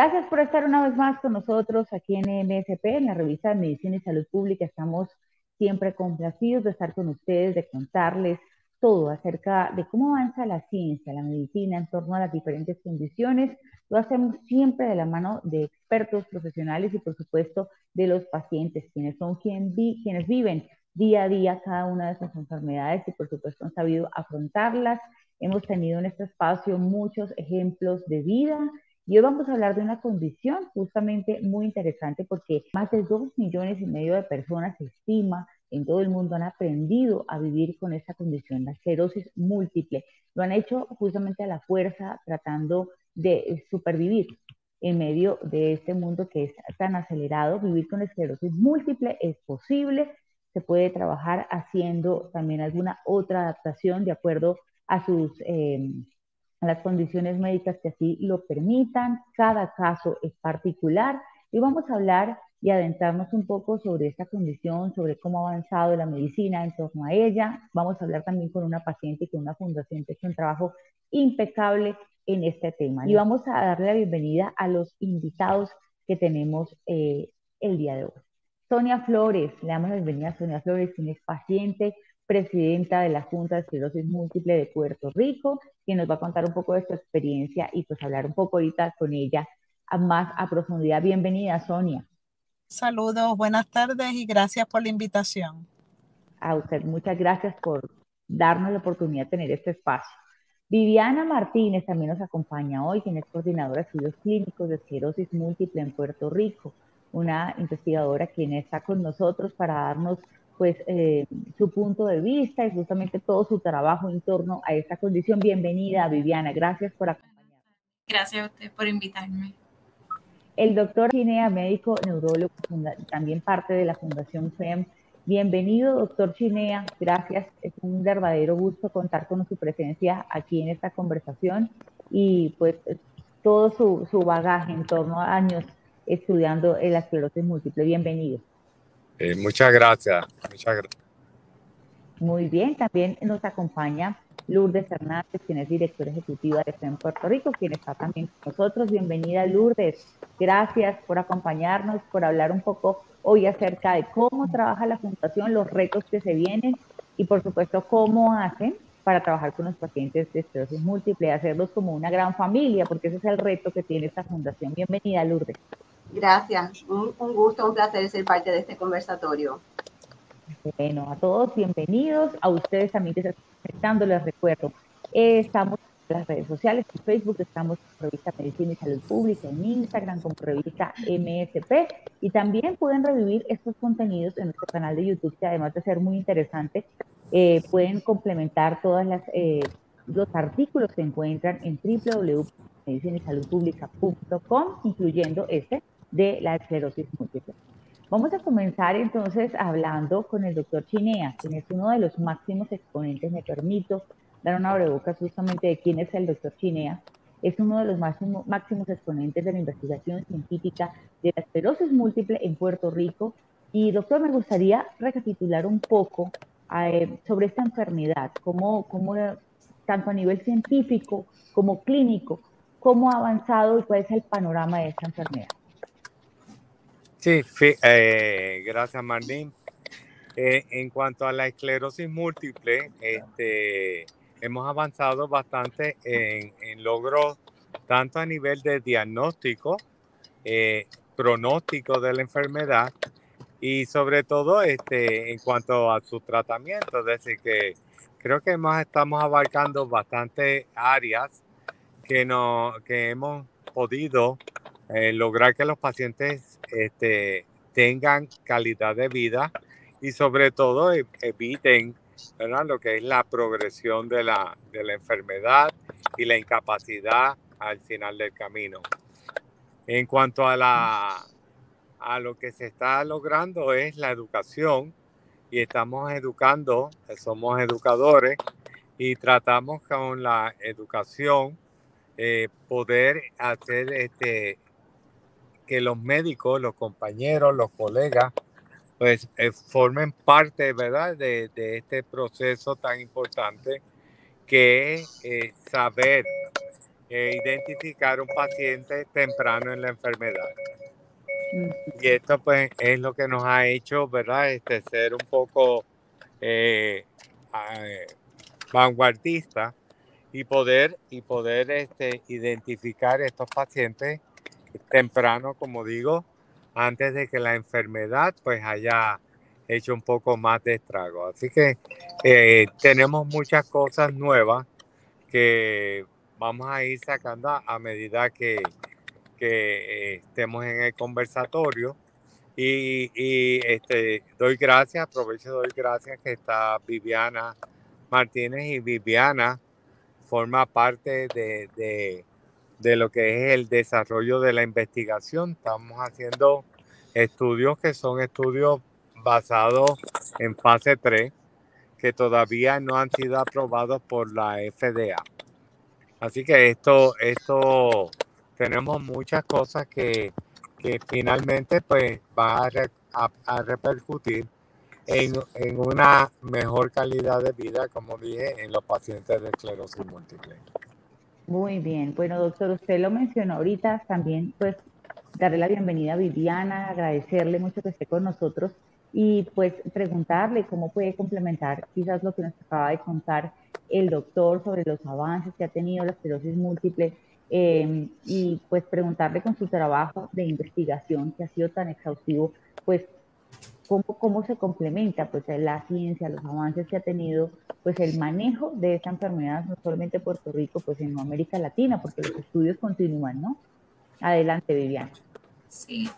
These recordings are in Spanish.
Gracias por estar una vez más con nosotros aquí en MSP, en la revista de Medicina y Salud Pública. Estamos siempre complacidos de estar con ustedes, de contarles todo acerca de cómo avanza la ciencia, la medicina en torno a las diferentes condiciones. Lo hacemos siempre de la mano de expertos profesionales y por supuesto de los pacientes, quienes son quien vi, quienes viven día a día cada una de esas enfermedades y por supuesto han sabido afrontarlas. Hemos tenido en este espacio muchos ejemplos de vida y hoy vamos a hablar de una condición justamente muy interesante porque más de dos millones y medio de personas se estima en todo el mundo han aprendido a vivir con esta condición, la esclerosis múltiple. Lo han hecho justamente a la fuerza tratando de supervivir en medio de este mundo que es tan acelerado. Vivir con esclerosis múltiple es posible, se puede trabajar haciendo también alguna otra adaptación de acuerdo a sus... Eh, a las condiciones médicas que así lo permitan. Cada caso es particular y vamos a hablar y adentrarnos un poco sobre esta condición, sobre cómo ha avanzado la medicina en torno a ella. Vamos a hablar también con una paciente y con una fundación que ha hecho un trabajo impecable en este tema. Y vamos a darle la bienvenida a los invitados que tenemos eh, el día de hoy. Sonia Flores, le damos la bienvenida a Sonia Flores, quien es paciente presidenta de la Junta de Esclerosis Múltiple de Puerto Rico, que nos va a contar un poco de su experiencia y pues hablar un poco ahorita con ella a más a profundidad. Bienvenida, Sonia. Saludos, buenas tardes y gracias por la invitación. A usted, muchas gracias por darnos la oportunidad de tener este espacio. Viviana Martínez también nos acompaña hoy, quien es coordinadora de estudios clínicos de esclerosis múltiple en Puerto Rico, una investigadora quien está con nosotros para darnos pues eh, su punto de vista y justamente todo su trabajo en torno a esta condición. Bienvenida, Viviana. Gracias por acompañarnos. Gracias a usted por invitarme. El doctor Chinea, médico neurólogo, también parte de la Fundación FEM. Bienvenido, doctor Chinea. Gracias. Es un verdadero gusto contar con su presencia aquí en esta conversación y pues todo su, su bagaje en torno a años estudiando el esclerosis múltiple. Bienvenido. Eh, muchas gracias. Muchas gracias. Muy bien, también nos acompaña Lourdes Hernández, quien es directora ejecutiva de FEM Puerto Rico, quien está también con nosotros. Bienvenida, Lourdes. Gracias por acompañarnos, por hablar un poco hoy acerca de cómo trabaja la Fundación, los retos que se vienen y, por supuesto, cómo hacen para trabajar con los pacientes de esclerosis múltiple, hacerlos como una gran familia, porque ese es el reto que tiene esta fundación. Bienvenida, Lourdes. Gracias, un, gusto, un placer ser parte de este conversatorio. Bueno, a todos bienvenidos, a ustedes también que se están conectando, les recuerdo, estamos en las redes sociales, en Facebook estamos en Revista Medicina y Salud Pública, en Instagram como Revista MSP, y también pueden revivir estos contenidos en nuestro canal de YouTube, que además de ser muy interesante, eh, pueden complementar todos eh, los artículos que encuentran en www.medicinasaludpublica.com, incluyendo este de la esclerosis múltiple. Vamos a comenzar entonces hablando con el doctor Chinea, quien es uno de los máximos exponentes, me permito dar una breboca justamente de quién es el doctor Chinea. Es uno de los máximos, máximos exponentes de la investigación científica de la esclerosis múltiple en Puerto Rico. Y doctor, me gustaría recapitular un poco eh, sobre esta enfermedad, cómo, cómo, tanto a nivel científico como clínico, cómo ha avanzado y cuál es el panorama de esta enfermedad. Sí, eh, gracias Martín. Eh, en cuanto a la esclerosis múltiple, este, hemos avanzado bastante en, logros tanto a nivel de diagnóstico, eh, pronóstico de la enfermedad y sobre todo este, en cuanto a su tratamiento. Es decir, que creo que hemos, estamos abarcando bastantes áreas que, no, que hemos podido eh, lograr que los pacientes este, tengan calidad de vida y sobre todo e, eviten lo que es la progresión de la, de la enfermedad y la incapacidad al final del camino. En cuanto a, la, a lo que se está logrando es la educación y estamos educando, somos educadores y tratamos con la educación eh, poder hacer este, que los médicos, los compañeros, los colegas, pues eh, formen parte, ¿verdad?, de, este proceso tan importante que es eh, saber eh, identificar un paciente temprano en la enfermedad. Y esto pues es lo que nos ha hecho, ¿verdad? Este, ser un poco eh, vanguardista y poder, y poder este, identificar estos pacientes temprano, como digo, antes de que la enfermedad pues haya hecho un poco más de estrago. Así que eh, tenemos muchas cosas nuevas que vamos a ir sacando a, medida que, que eh, estemos en el conversatorio. Y, y, este, doy gracias, aprovecho doy gracias que está Viviana Martínez y Viviana forma parte de, de, de, lo que es el desarrollo de la investigación. Estamos haciendo estudios que son estudios basados en fase 3 que todavía no han sido aprobados por la FDA. Así que esto, esto tenemos muchas cosas que, que finalmente pues va a, repercutir en, una mejor calidad de vida, como dije, en los pacientes de esclerosis múltiple. Muy bien. Bueno, doctor, usted lo mencionó ahorita también, pues darle la bienvenida a Viviana, agradecerle mucho que esté con nosotros y pues preguntarle cómo puede complementar quizás lo que nos acaba de contar el doctor sobre los avances que ha tenido la esclerosis múltiple em, y pues preguntarle con su trabajo de investigación que ha sido tan exhaustivo, pues cómo, cómo se complementa pues la ciencia, los avances que ha tenido pues el manejo de esta enfermedad no solamente en Puerto Rico, pues en América Latina, porque los estudios continúan, ¿no? Adelante, Viviana. Sí,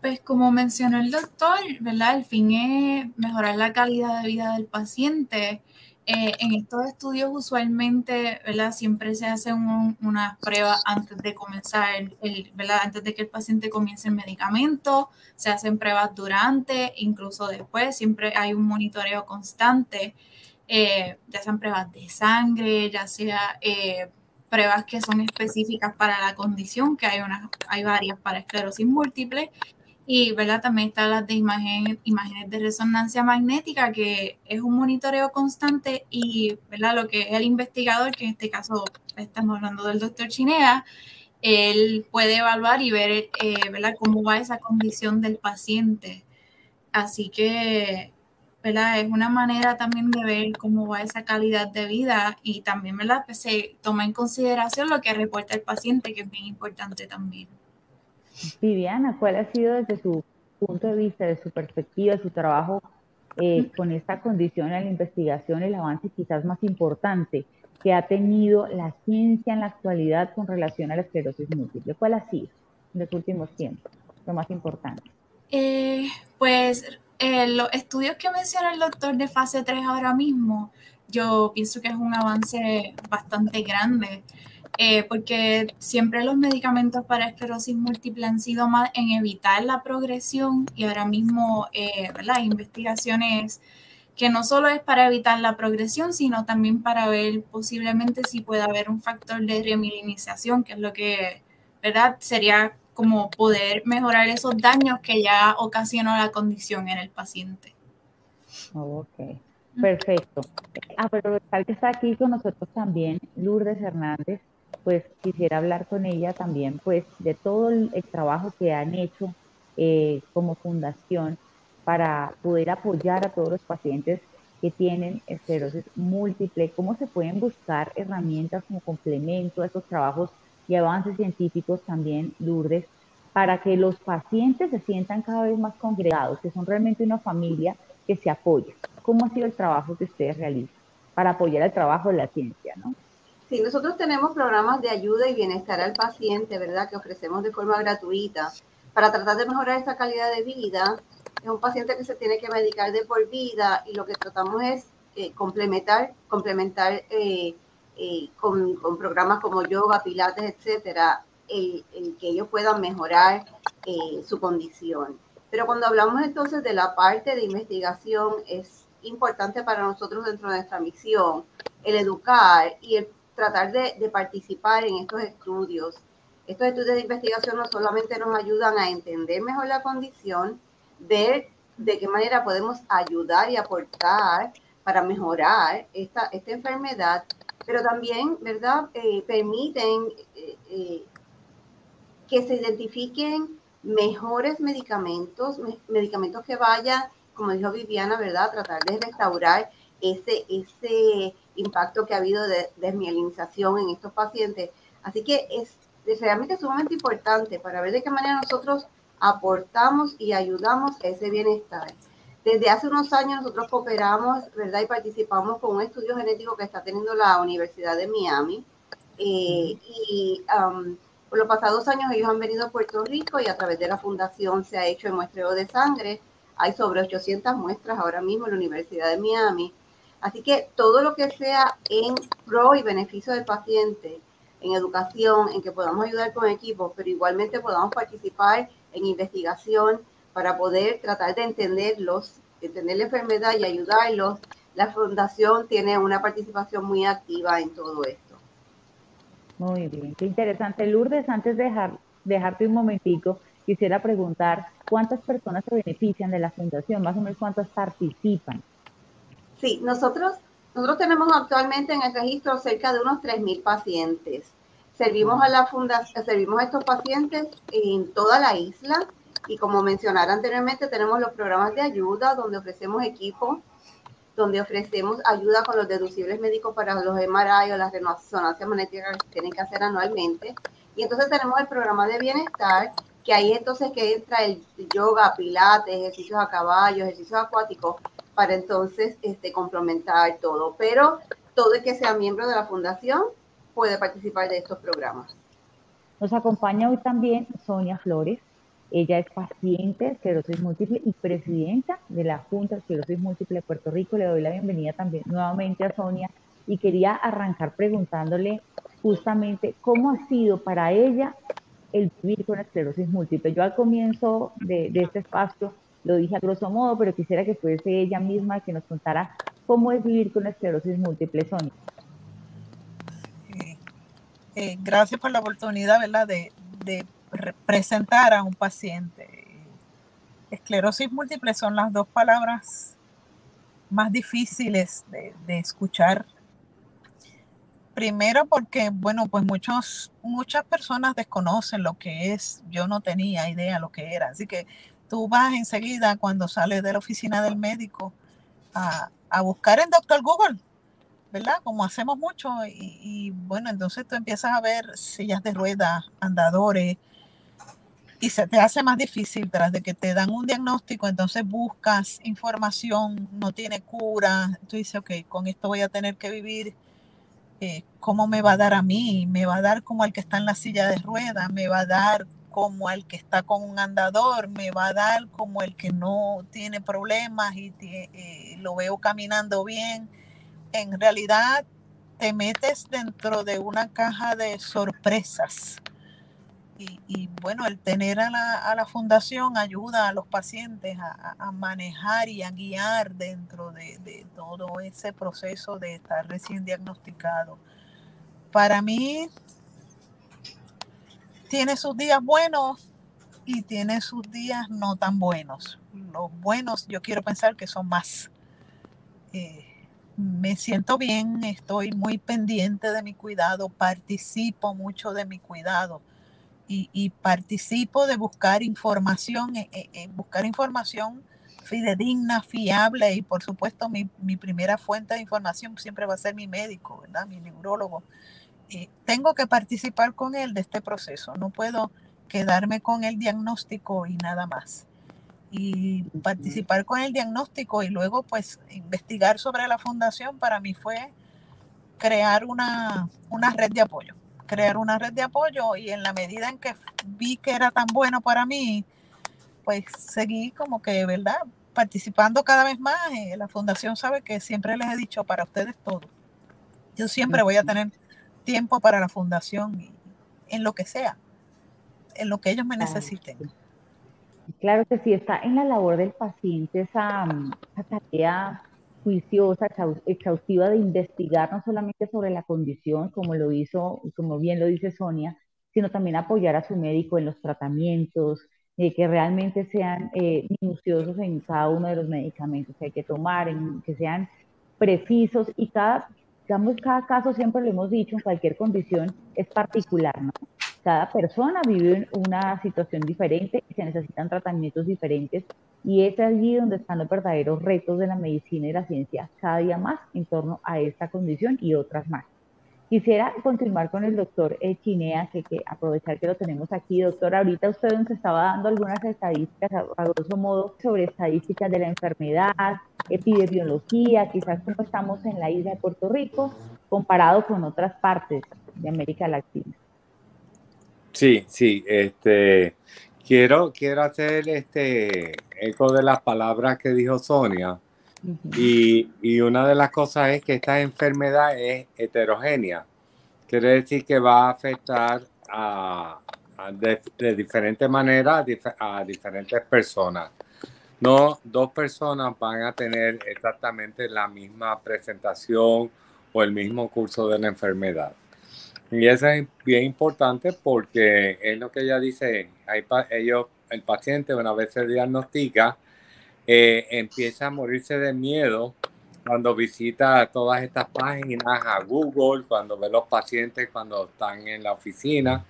pues como mencionó el doctor, ¿verdad? El fin es mejorar la calidad de vida del paciente. Eh, en estos estudios usualmente, ¿verdad? Siempre se hace una prueba antes de comenzar, el, ¿verdad? Antes de que el paciente comience el medicamento, se hacen pruebas durante, incluso después, siempre hay un monitoreo constante, eh, ya sean pruebas de sangre, ya sea eh, pruebas que son específicas para la condición, que hay, una, hay varias para esclerosis múltiple, y ¿verdad? también están las de imagen, imágenes de resonancia magnética, que es un monitoreo constante y ¿verdad? lo que es el investigador, que en este caso estamos hablando del doctor Chinea, él puede evaluar y ver eh, ¿verdad? cómo va esa condición del paciente. Así que ¿verdad? es una manera también de ver cómo va esa calidad de vida y también ¿verdad? Pues se toma en consideración lo que reporta el paciente, que es bien importante también. Viviana, ¿cuál ha sido desde su punto de vista, de su perspectiva, de su trabajo eh, con esta condición en la investigación, el avance quizás más importante que ha tenido la ciencia en la actualidad con relación a la esclerosis múltiple? ¿Cuál ha sido en los últimos tiempos lo más importante? Eh, pues eh, los estudios que menciona el doctor de fase 3 ahora mismo, yo pienso que es un avance bastante grande. Eh, porque siempre los medicamentos para esclerosis múltiple han sido más en evitar la progresión y ahora mismo eh, ¿verdad? investigaciones que no solo es para evitar la progresión, sino también para ver posiblemente si puede haber un factor de remilinización, que es lo que ¿verdad? sería como poder mejorar esos daños que ya ocasionó la condición en el paciente. Ok, perfecto. Ah, pero tal que está aquí con nosotros también Lourdes Hernández, pues quisiera hablar con ella también, pues de todo el, trabajo que han hecho eh, como fundación para poder apoyar a todos los pacientes que tienen esclerosis múltiple, cómo se pueden buscar herramientas como complemento a estos trabajos y avances científicos también, Lourdes, para que los pacientes se sientan cada vez más congregados, que son realmente una familia que se apoya. ¿Cómo ha sido el trabajo que ustedes realizan para apoyar el trabajo de la ciencia, no? Sí, nosotros tenemos programas de ayuda y bienestar al paciente, ¿verdad? Que ofrecemos de forma gratuita para tratar de mejorar esa calidad de vida. Es un paciente que se tiene que medicar de por vida y lo que tratamos es eh, complementar, complementar eh, eh, con, programas como yoga, pilates, etcétera, el, que ellos puedan mejorar su condición. Pero cuando hablamos entonces de la parte de investigación, es importante para nosotros dentro de nuestra misión el educar y el tratar de, participar en estos estudios. Estos estudios de investigación no solamente nos ayudan a entender mejor la condición, ver de qué manera podemos ayudar y aportar para mejorar esta, esta enfermedad, pero también, ¿verdad? Eh, permiten eh, que se identifiquen mejores medicamentos, medicamentos que vayan, como dijo Viviana, ¿verdad? A tratar de restaurar ese, ese impacto que ha habido de desmielinización en estos pacientes. Así que es, realmente sumamente importante para ver de qué manera nosotros aportamos y ayudamos a ese bienestar. Desde hace unos años nosotros cooperamos, ¿verdad? Y participamos con un estudio genético que está teniendo la Universidad de Miami. Eh, y um, por los pasados años ellos han venido a Puerto Rico y a través de la fundación se ha hecho el muestreo de sangre. Hay sobre 800 muestras ahora mismo en la Universidad de Miami. Así que todo lo que sea en pro y beneficio del paciente, en educación, en que podamos ayudar con equipos, pero igualmente podamos participar en investigación para poder tratar de entenderlos, entender la enfermedad y ayudarlos. La fundación tiene una participación muy activa en todo esto. Muy bien, qué interesante. Lourdes, antes de dejar, dejarte un momentico, quisiera preguntar cuántas personas se benefician de la fundación, más o menos cuántas participan. Sí, nosotros, nosotros tenemos actualmente en el registro cerca de unos 3.000 pacientes. Servimos a la fundación, servimos a estos pacientes en toda la isla y como mencionara anteriormente, tenemos los programas de ayuda donde ofrecemos equipo, donde ofrecemos ayuda con los deducibles médicos para los MRI o las resonancias magnéticas que tienen que hacer anualmente. Y entonces tenemos el programa de bienestar, que ahí entonces que entra el yoga, pilates, ejercicios a caballo, ejercicios acuáticos, para entonces este, complementar todo. Pero todo el que sea miembro de la fundación puede participar de estos programas. Nos acompaña hoy también Sonia Flores. Ella es paciente de esclerosis múltiple y presidenta de la Junta de Esclerosis Múltiple de Puerto Rico. Le doy la bienvenida también nuevamente a Sonia y quería arrancar preguntándole justamente cómo ha sido para ella el vivir con esclerosis múltiple. Yo al comienzo de, de este espacio lo dije a grosso modo, pero quisiera que fuese ella misma que nos contara cómo es vivir con esclerosis múltiple, Sonia. Eh, eh, gracias por la oportunidad, ¿verdad?, de, presentar a un paciente. Esclerosis múltiple son las dos palabras más difíciles de, de escuchar Primero porque, bueno, pues muchos, muchas personas desconocen lo que es. Yo no tenía idea lo que era. Así que tú vas enseguida cuando sales de la oficina del médico a, buscar en Doctor Google, ¿verdad? Como hacemos mucho. Y, bueno, entonces tú empiezas a ver sillas de ruedas, andadores, y se te hace más difícil tras de que te dan un diagnóstico, entonces buscas información, no tiene cura, tú dices, ok, con esto voy a tener que vivir, eh, ¿cómo me va a dar a mí? ¿Me va a dar como al que está en la silla de ruedas? ¿Me va a dar como el que está con un andador, me va a dar como el que no tiene problemas y eh, lo veo caminando bien. En realidad te metes dentro de una caja de sorpresas. Y, bueno, el tener a la, fundación ayuda a los pacientes a, manejar y a guiar dentro de, de todo ese proceso de estar recién diagnosticado. Para mí tiene sus días buenos y tiene sus días no tan buenos. Los buenos yo quiero pensar que son más. Eh, me siento bien, estoy muy pendiente de mi cuidado, participo mucho de mi cuidado y, participo de buscar información, eh, eh, buscar información fidedigna, fiable y por supuesto mi, mi, primera fuente de información siempre va a ser mi médico, ¿verdad? Mi neurólogo. Eh, tengo que participar con él de este proceso, no puedo quedarme con el diagnóstico y nada más. Y participar con el diagnóstico y luego pues investigar sobre la fundación para mí fue crear una, una red de apoyo, crear una red de apoyo y en la medida en que vi que era tan bueno para mí, pues seguí como que, ¿verdad? Participando cada vez más. Eh, la fundación sabe que siempre les he dicho para ustedes todo. Yo siempre voy a tener tiempo para la fundación, en lo que sea, en lo que ellos me necesiten. Claro que sí, está en la labor del paciente esa, tarea juiciosa, exhaustiva de investigar no solamente sobre la condición, como lo hizo, como bien lo dice Sonia, sino también apoyar a su médico en los tratamientos, de que realmente sean eh, minuciosos en cada uno de los medicamentos que hay que tomar, en, que sean precisos y cada digamos, cada caso, siempre lo hemos dicho, en cualquier condición es particular, ¿no? Cada persona vive una situación diferente y se necesitan tratamientos diferentes y es allí donde están los verdaderos retos de la medicina y la ciencia cada día más en torno a esta condición y otras más. Quisiera continuar con el doctor Chinea, que, que, aprovechar que lo tenemos aquí. Doctor, ahorita usted nos estaba dando algunas estadísticas, a, grosso modo, sobre estadísticas de la enfermedad, epidemiología, quizás cómo estamos en la isla de Puerto Rico comparado con otras partes de América Latina. Sí, sí, este, quiero, quiero hacer este eco de las palabras que dijo Sonia y, una de las cosas es que esta enfermedad es heterogénea. Quiere decir que va a afectar de, de, diferente manera a, diferentes personas. No dos personas van a tener exactamente la misma presentación o el mismo curso de la enfermedad. Y eso es bien importante porque es lo que ella dice, el paciente una vez se diagnostica, eh, empieza a morirse de miedo cuando visita todas estas páginas a Google, cuando ve los pacientes cuando están en la oficina,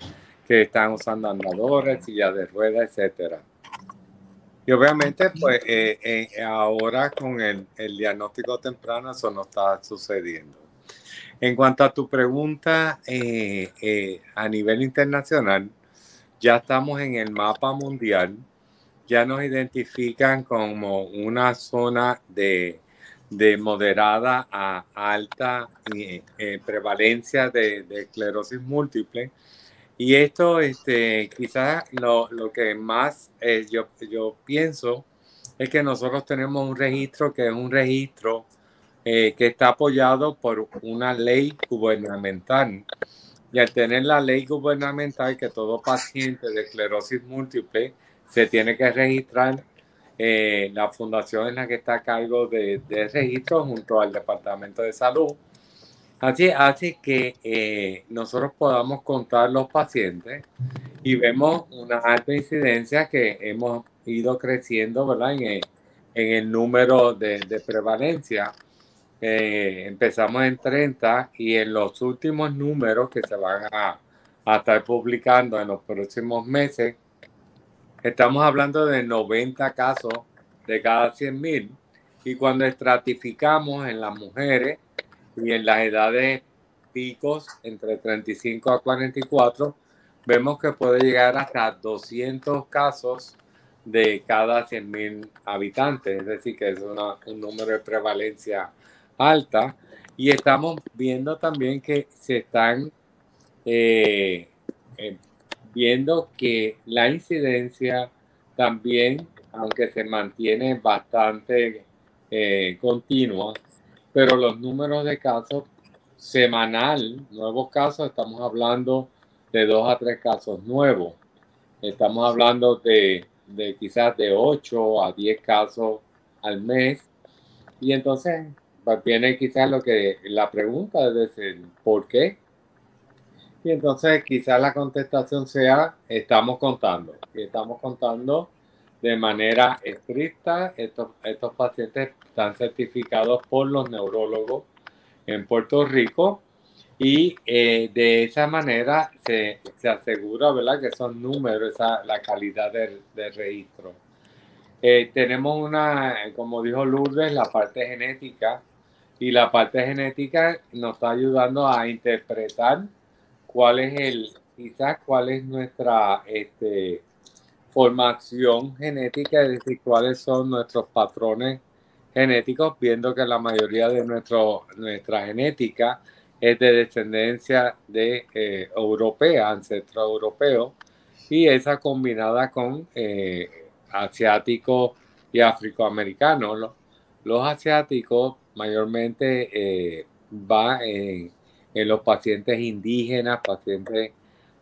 que están usando andadores, sillas de ruedas, etcétera. Y obviamente, pues eh, eh, ahora con el, el, diagnóstico temprano eso no está sucediendo. En cuanto a tu pregunta a nivel internacional, ya estamos en el mapa mundial ya nos identifican como una zona de, moderada a alta eh, eh, prevalencia de, esclerosis múltiple. Y esto, este, quizás lo, que más eh, yo, yo pienso es que nosotros tenemos un registro que es un registro que está apoyado por una ley gubernamental. Y al tener la ley gubernamental que todo paciente de esclerosis múltiple se tiene que registrar eh, la fundación en la que está a cargo de, registro junto al Departamento de Salud. Así hace que eh, nosotros podamos contar los pacientes y vemos una alta incidencia que hemos ido creciendo ¿verdad? En, el, número de, de prevalencia. Eh, empezamos en 30 y en los últimos números que se van a estar publicando en los próximos meses, Estamos hablando de 90 casos de cada 100 mil. Y cuando estratificamos en las mujeres y en las edades picos entre 35 a 44, vemos que puede llegar hasta 200 casos de cada 100 mil habitantes, es decir, que es un número de prevalencia alta. Y estamos viendo también que se están eh, eh, viendo que la incidencia también, aunque se mantiene bastante eh, continua, pero los números de casos semanal, nuevos casos, estamos hablando de dos a tres casos nuevos. Estamos hablando de, de quizás de 8 a 10 casos al mes. Y entonces pues, viene quizás lo que la pregunta es decir, ¿por qué? Y entonces quizás la contestación sea, estamos contando. Y estamos contando de manera estricta. Estos, estos pacientes están certificados por los neurólogos en Puerto Rico y eh, de esa manera se, se, asegura ¿verdad? que son números, esa, la calidad del, registro. Eh, tenemos una, como dijo Lourdes, la parte genética y la parte genética nos está ayudando a interpretar cuál es el, quizás cuál es nuestra este, formación genética, es decir, cuáles son nuestros patrones genéticos, viendo que la mayoría de nuestro, nuestra genética es de descendencia de eh, europea, ancestro europeo, y esa combinada con eh, asiáticos y afroamericanos. Los, los asiáticos mayormente eh, va en en los pacientes indígenas, pacientes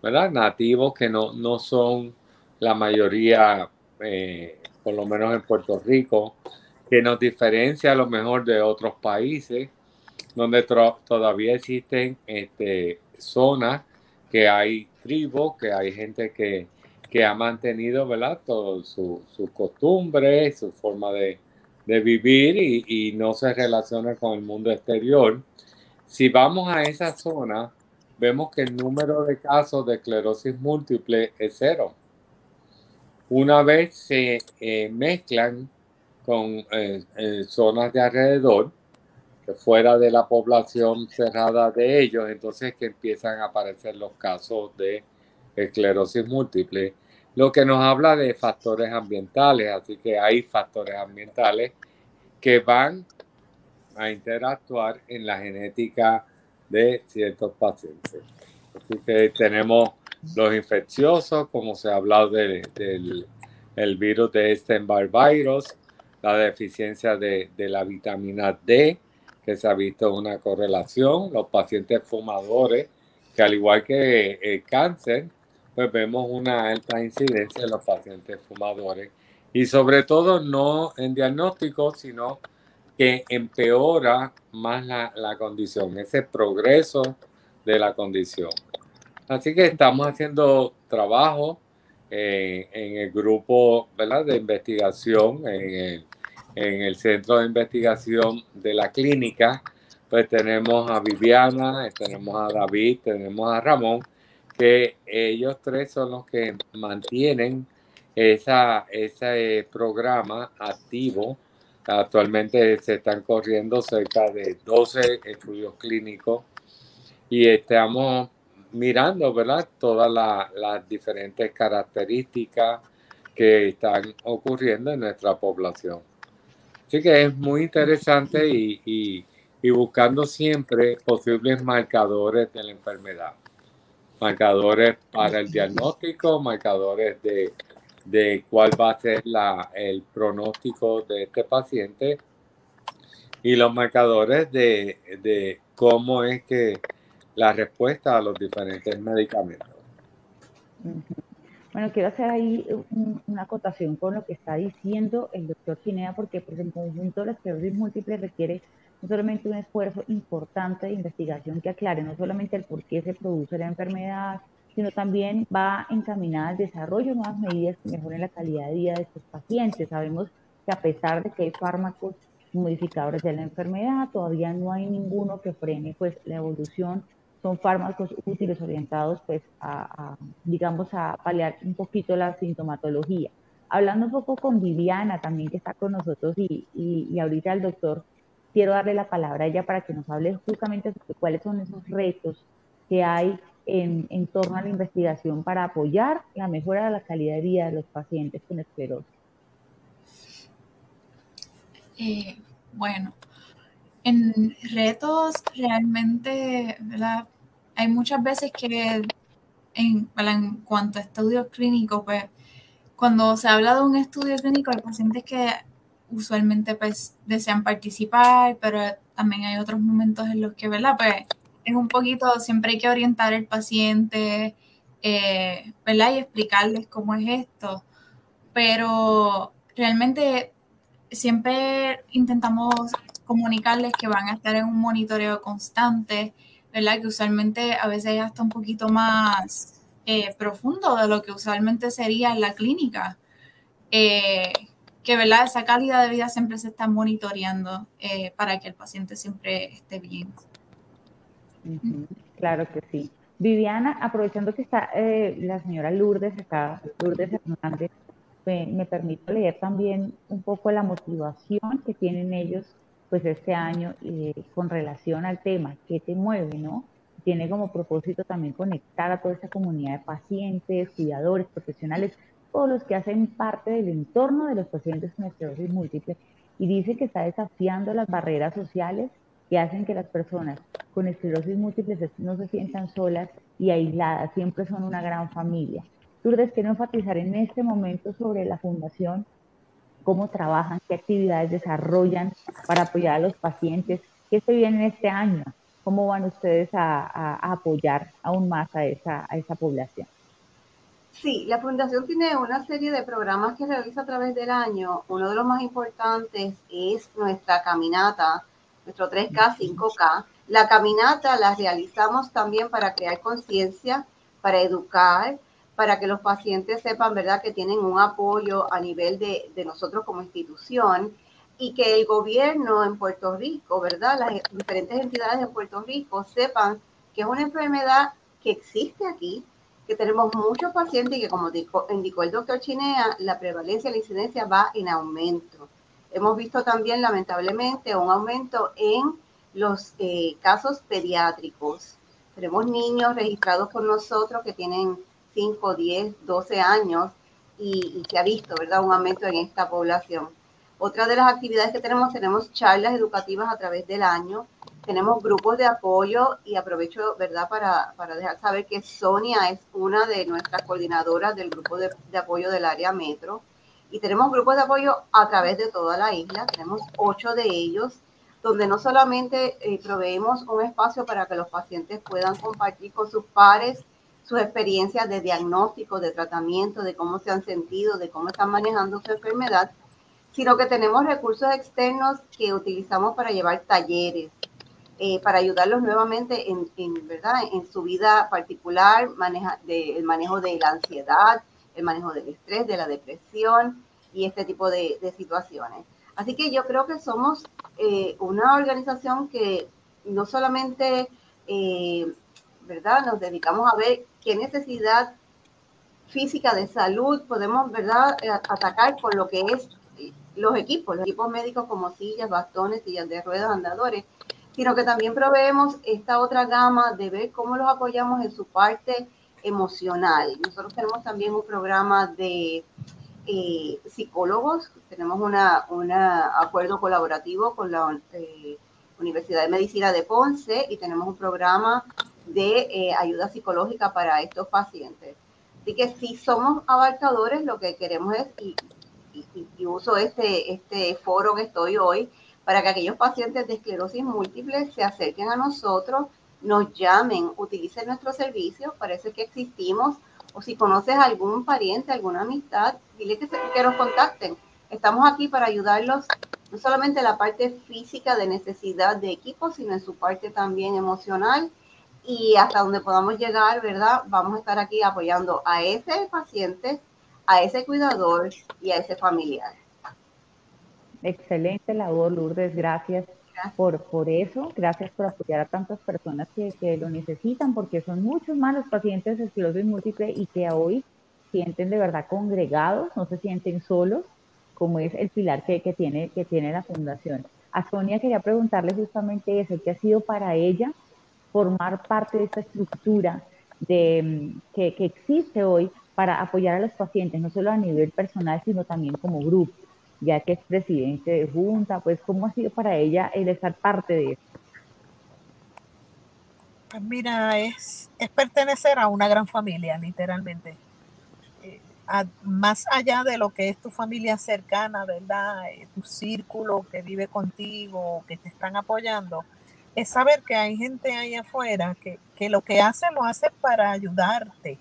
¿verdad? nativos que no, no son la mayoría, eh, por lo menos en Puerto Rico, que nos diferencia a lo mejor de otros países donde todavía existen este, zonas que hay tribus, que hay gente que, que ha mantenido ¿verdad? Todo su, su costumbre, su forma de, de vivir y, y, no se relaciona con el mundo exterior. Si vamos a esa zona, vemos que el número de casos de esclerosis múltiple es cero. Una vez se eh, mezclan con eh, eh, zonas de alrededor, fuera de la población cerrada de ellos, entonces que empiezan a aparecer los casos de esclerosis múltiple, lo que nos habla de factores ambientales, así que hay factores ambientales que van a interactuar en la genética de ciertos pacientes. Así que tenemos los infecciosos, como se ha hablado del el virus de Epstein-Barr virus, la deficiencia de, de, la vitamina D, que se ha visto una correlación, los pacientes fumadores, que al igual que el cáncer, pues vemos una alta incidencia en los pacientes fumadores y sobre todo no en diagnóstico, sino que empeora más la, la condición, ese progreso de la condición. Así que estamos haciendo trabajo eh, en el grupo ¿verdad? de investigación, en el, en el centro de investigación de la clínica, pues tenemos a Viviana, tenemos a David, tenemos a Ramón, que ellos tres son los que mantienen esa, ese programa activo Actualmente se están corriendo cerca de 12 estudios clínicos y estamos mirando, ¿verdad? Todas las diferentes características que están ocurriendo en nuestra población. Así que es muy interesante y, y buscando siempre posibles marcadores de la enfermedad. Marcadores para el diagnóstico, marcadores de de cuál va a ser la, el pronóstico de este paciente y los marcadores de, de cómo es que la respuesta a los diferentes medicamentos. Bueno, quiero hacer ahí una acotación con lo que está diciendo el doctor Chinea, porque pues, el conjunto de la esclerosis múltiple requiere no solamente un esfuerzo importante de investigación que aclare no solamente el por qué se produce la enfermedad, sino también va encaminada al desarrollo de nuevas medidas que mejoren la calidad de vida de estos pacientes. Sabemos que a pesar de que hay fármacos modificadores de la enfermedad, todavía no hay ninguno que frene pues la evolución. Son fármacos útiles orientados pues a, digamos a paliar un poquito la sintomatología. Hablando un poco con Viviana también que está con nosotros y, y, ahorita el doctor, quiero darle la palabra a ella para que nos hable justamente sobre cuáles son esos retos que hay en, torno a la investigación para apoyar la mejora de la calidad de vida de los pacientes con esclerosis? Eh, bueno, en retos realmente, ¿verdad? Hay muchas veces que en, en cuanto a estudios clínicos, pues cuando se habla de un estudio clínico, hay pacientes que usualmente pues desean participar, pero también hay otros momentos en los que, ¿verdad? Pues es un poquito, siempre hay que orientar al paciente, eh, ¿verdad? Y explicarles cómo es esto. Pero realmente siempre intentamos comunicarles que van a estar en un monitoreo constante, ¿verdad? Que usualmente a veces es hasta un poquito más eh, profundo de lo que usualmente sería en la clínica. Eh, que, ¿verdad? Esa calidad de vida siempre se está monitoreando para que el paciente siempre esté bien. Claro que sí. Viviana, aprovechando que está eh, la señora Lourdes, está Lourdes Hernández, me, permito leer también un poco la motivación que tienen ellos pues este año eh, con relación al tema, ¿qué te mueve, no? Tiene como propósito también conectar a toda esta comunidad de pacientes, cuidadores, profesionales, todos los que hacen parte del entorno de los pacientes con esclerosis múltiple y dice que está desafiando las barreras sociales que hacen que las personas con esclerosis múltiple no se sientan solas y aisladas, siempre son una gran familia. Lourdes, quiero enfatizar en este momento sobre la fundación, cómo trabajan, qué actividades desarrollan para apoyar a los pacientes, qué se viene este año, cómo van ustedes a, apoyar aún más a esa, a esa población. Sí, la Fundación tiene una serie de programas que realiza a través del año. Uno de los más importantes es nuestra caminata nuestro 3K, 5K. La caminata la realizamos también para crear conciencia, para educar, para que los pacientes sepan, ¿verdad?, que tienen un apoyo a nivel de, nosotros como institución. y que el gobierno en Puerto Rico, ¿verdad? Las diferentes entidades de Puerto Rico sepan que es una enfermedad que existe aquí, que tenemos muchos pacientes y que como indicó el doctor Chinea, la prevalencia, la incidencia va en aumento. Hemos visto también lamentablemente un aumento en los eh, casos pediátricos. Tenemos niños registrados con nosotros que tienen 5, 10, 12 años y, y se ha visto, ¿verdad?, un aumento en esta población. Otra de las actividades que tenemos, tenemos charlas educativas a través del año, tenemos grupos de apoyo y aprovecho, ¿verdad?, para, para dejar saber que Sonia es una de nuestras coordinadoras del grupo de, de, apoyo del área metro y tenemos grupos de apoyo a través de toda la isla, tenemos ocho de ellos, donde no solamente eh, proveemos un espacio para que los pacientes puedan compartir con sus pares sus experiencias de diagnóstico, de tratamiento, de cómo se han sentido, de cómo están manejando su enfermedad, sino que tenemos recursos externos que utilizamos para llevar talleres, eh, para ayudarlos nuevamente en, ¿verdad? en su vida particular, maneja, el manejo de la ansiedad, el manejo del estrés, de la depresión y este tipo de, situaciones. Así que yo creo que somos eh, una organización que no solamente, eh, ¿verdad? Nos dedicamos a ver qué necesidad física de salud podemos, ¿verdad? Atacar con lo que es los equipos, los equipos médicos como sillas, bastones, sillas de ruedas, andadores, sino que también proveemos esta otra gama de ver cómo los apoyamos en su parte emocional. Nosotros tenemos también un programa de eh, psicólogos, tenemos un una acuerdo colaborativo con la eh, Universidad de Medicina de Ponce y tenemos un programa de eh, ayuda psicológica para estos pacientes. Así que si somos abarcadores, lo que queremos es, y y, uso este, este foro que estoy hoy para que aquellos pacientes de esclerosis múltiple se acerquen a nosotros, nos llamen, utilicen nuestros servicios, parece que existimos, o si conoces algún pariente, alguna amistad, dile que, que nos contacten. Estamos aquí para ayudarlos, no solamente en la parte física de necesidad de equipo, sino en su parte también emocional y hasta donde podamos llegar, ¿verdad? Vamos a estar aquí apoyando a ese paciente a ese cuidador y a ese familiar. Excelente labor, Lourdes. Gracias, Por, por eso. Gracias por apoyar a tantas personas que, que lo necesitan, porque son muchos más los pacientes de esclerosis múltiple y que hoy sienten de verdad congregados, no se sienten solos, como es el pilar que, que, tiene, que tiene la fundación. A Sonia quería preguntarle justamente eso, ¿qué ha sido para ella formar parte de esta estructura de, que, que existe hoy para apoyar a los pacientes, no solo a nivel personal, sino también como grupo, ya que es presidente de junta, pues cómo ha sido para ella el estar parte de esto. Pues mira, es, es pertenecer a una gran familia, literalmente. Eh, más allá de lo que es tu familia cercana, ¿verdad? Eh, tu círculo que vive contigo, que te están apoyando, es saber que hay gente ahí afuera que, que lo que hace lo hace para ayudarte,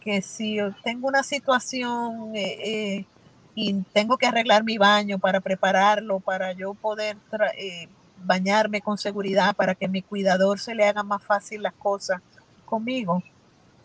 que si tengo una situación eh, eh, y tengo que arreglar mi baño para prepararlo, para yo poder eh, bañarme con seguridad, para que mi cuidador se le haga más fácil las cosas conmigo,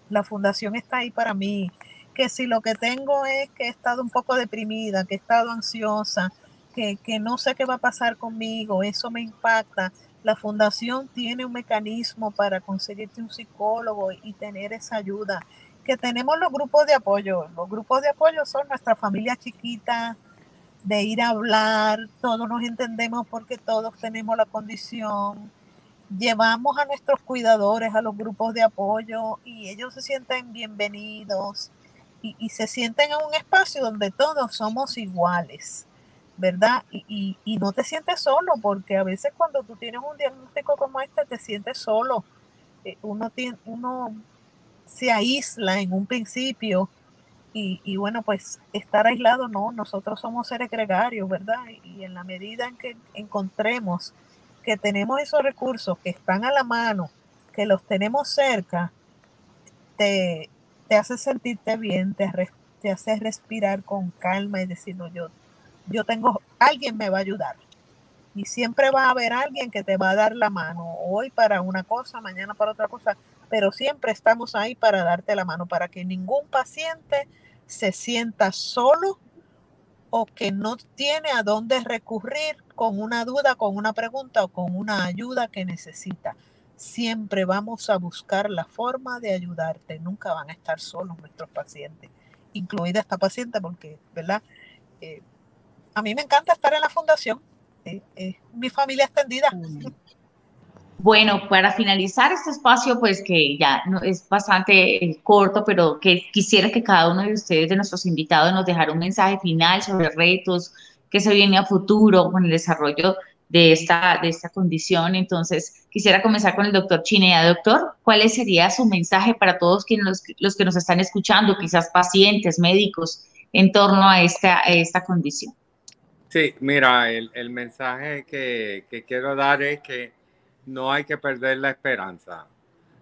la fundación está ahí para mí. Que si lo que tengo es que he estado un poco deprimida, que he estado ansiosa, que, que no sé qué va a pasar conmigo, eso me impacta. La fundación tiene un mecanismo para conseguirte un psicólogo y tener esa ayuda que tenemos los grupos de apoyo. Los grupos de apoyo son nuestra familia chiquita, de ir a hablar, todos nos entendemos porque todos tenemos la condición. Llevamos a nuestros cuidadores a los grupos de apoyo y ellos se sienten bienvenidos y, se sienten en un espacio donde todos somos iguales, ¿verdad? Y, y, no te sientes solo porque a veces cuando tú tienes un diagnóstico como este te sientes solo. Eh, uno, tiene, uno se aísla en un principio y, y, bueno, pues estar aislado no, nosotros somos seres gregarios, ¿verdad? Y en la medida en que encontremos que tenemos esos recursos que están a la mano, que los tenemos cerca, te, te hace sentirte bien, te, te hace respirar con calma y decir, no, yo, yo tengo, alguien me va a ayudar. Y siempre va a haber alguien que te va a dar la mano, hoy para una cosa, mañana para otra cosa, pero siempre estamos ahí para darte la mano, para que ningún paciente se sienta solo o que no tiene a dónde recurrir con una duda, con una pregunta o con una ayuda que necesita. Siempre vamos a buscar la forma de ayudarte. Nunca van a estar solos nuestros pacientes, incluida esta paciente, porque, ¿verdad? Eh, a mí me encanta estar en la fundación. es mi familia extendida. Bueno, para finalizar este espacio, pues que ya es bastante eh, corto, pero que quisiera que cada uno de ustedes, de nuestros invitados, nos dejara un mensaje final sobre retos que se viene a futuro con el desarrollo de esta, de esta condición. Entonces, quisiera comenzar con el doctor Chinea. Doctor, ¿cuál sería su mensaje para todos quienes, los, los, que nos están escuchando, quizás pacientes, médicos, en torno a esta, esta condición? Sí, mira, el, el mensaje que, que quiero dar es que no hay que perder la esperanza.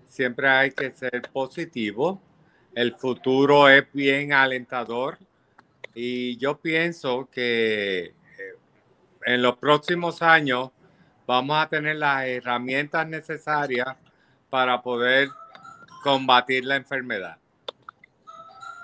Siempre hay que ser positivo. El futuro es bien alentador y yo pienso que eh, en los próximos años vamos a tener las herramientas necesarias para poder combatir la enfermedad.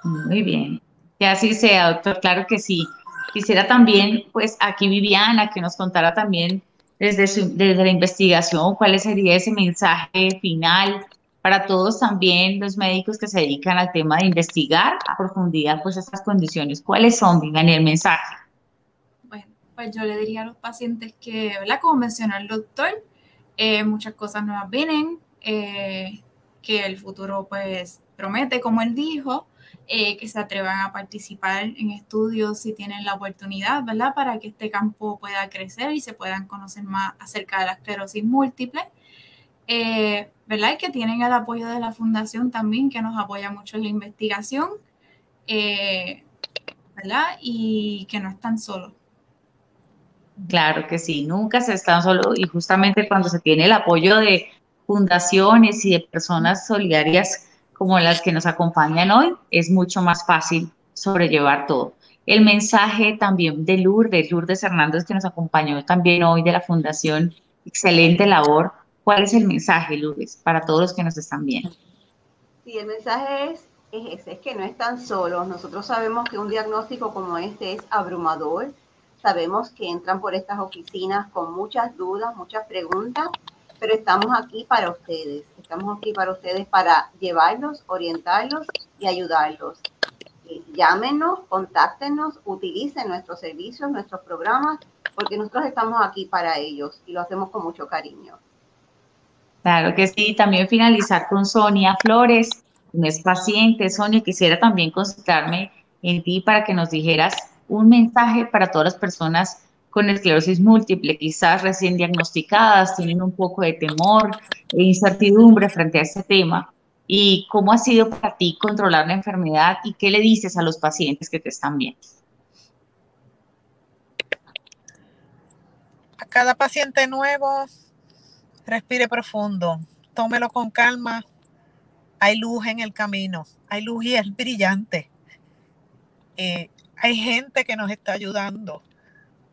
Muy bien. Que así sea, doctor. Claro que sí. Quisiera también, pues aquí Viviana, que nos contara también desde, la investigación, cuál sería ese mensaje final para todos también los médicos que se dedican al tema de investigar a profundidad pues estas condiciones. ¿Cuáles son, Vivian, el mensaje? Bueno, pues yo le diría a los pacientes que, ¿verdad? Como mencionó el doctor, eh, muchas cosas nuevas vienen, eh, que el futuro pues promete, como él dijo, eh, que se atrevan a participar en estudios si tienen la oportunidad, ¿verdad? Para que este campo pueda crecer y se puedan conocer más acerca de la esclerosis múltiple. Eh, ¿verdad? Y que tienen el apoyo de la fundación también, que nos apoya mucho en la investigación, eh, ¿verdad? Y que no están solos. Claro que sí, nunca se están solos y justamente cuando se tiene el apoyo de fundaciones y de personas solidarias como las que nos acompañan hoy, es mucho más fácil sobrellevar todo. El mensaje también de Lourdes, Lourdes Hernández, que nos acompañó también hoy de la Fundación, excelente labor. ¿Cuál es el mensaje, Lourdes, para todos los que nos están viendo? Sí, el mensaje es, es ese, es que no están solos. Nosotros sabemos que un diagnóstico como este es abrumador. Sabemos que entran por estas oficinas con muchas dudas, muchas preguntas, pero estamos aquí para ustedes. Estamos aquí para ustedes para llevarlos, orientarlos y ayudarlos. llámenos, contáctenos, utilicen nuestros servicios, nuestros programas, porque nosotros estamos aquí para ellos y lo hacemos con mucho cariño. Claro que sí, también finalizar con Sonia Flores, no es paciente. Sonia, quisiera también concentrarme en ti para que nos dijeras un mensaje para todas las personas con esclerosis múltiple, quizás recién diagnosticadas, tienen un poco de temor e incertidumbre frente a este tema. ¿Y cómo ha sido para ti controlar la enfermedad y qué le dices a los pacientes que te están viendo? A cada paciente nuevo, respire profundo, tómelo con calma. Hay luz en el camino, hay luz y es brillante. Eh, hay gente que nos está ayudando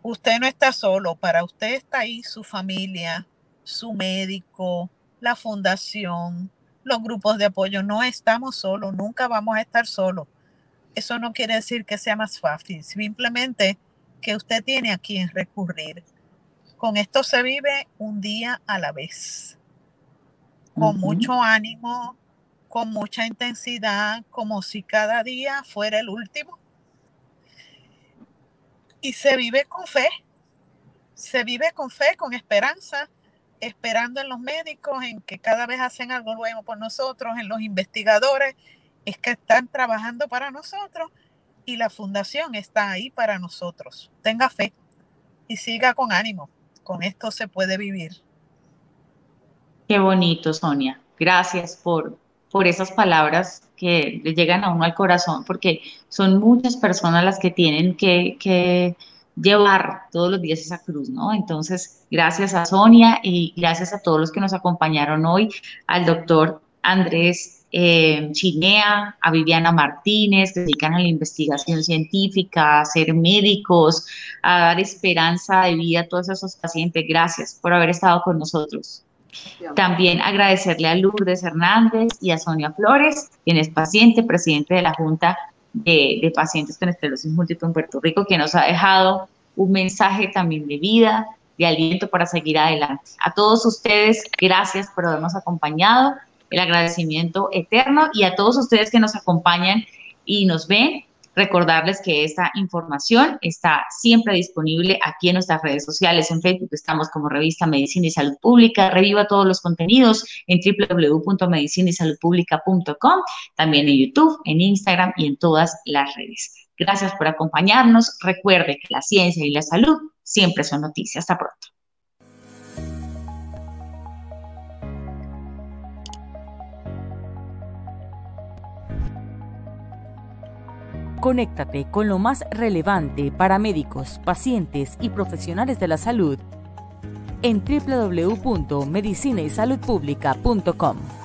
usted no está solo, para usted está ahí su familia, su médico, la fundación, los grupos de apoyo. No estamos solos, nunca vamos a estar solos. Eso no quiere decir que sea más fácil, simplemente que usted tiene a quien recurrir. Con esto se vive un día a la vez, con mucho ánimo, con mucha intensidad, como si cada día fuera el último y se vive con fe, se vive con fe, con esperanza, esperando en los médicos, en que cada vez hacen algo nuevo por nosotros, en los investigadores, es que están trabajando para nosotros y la fundación está ahí para nosotros. Tenga fe y siga con ánimo. Con esto se puede vivir. Qué bonito, Sonia. Gracias por, por esas palabras que le llegan a uno al corazón, porque son muchas personas las que tienen que, que llevar todos los días esa cruz, ¿no? Entonces, gracias a Sonia y gracias a todos los que nos acompañaron hoy, al doctor Andrés eh, Chinea, a Viviana Martínez, que dedican a la investigación científica, a ser médicos, a dar esperanza de vida a todos esos pacientes. Gracias por haber estado con nosotros. También agradecerle a Lourdes Hernández y a Sonia Flores, quien es paciente, presidente de la Junta de, pacientes con esclerosis múltiple en Puerto Rico, que nos ha dejado un mensaje también de vida, de aliento para seguir adelante. A todos ustedes, gracias por habernos acompañado, el agradecimiento eterno y a todos ustedes que nos acompañan y nos ven, Recordarles que esta información está siempre disponible aquí en nuestras redes sociales. En Facebook estamos como Revista Medicina y Salud Pública. Reviva todos los contenidos en www.medicinaysaludpublica.com, también en YouTube, en Instagram y en todas las redes. Gracias por acompañarnos. Recuerde que la ciencia y la salud siempre son noticias. Hasta pronto. Conéctate con lo más relevante para médicos, pacientes y profesionales de la salud en www.medicinaysaludpublica.com.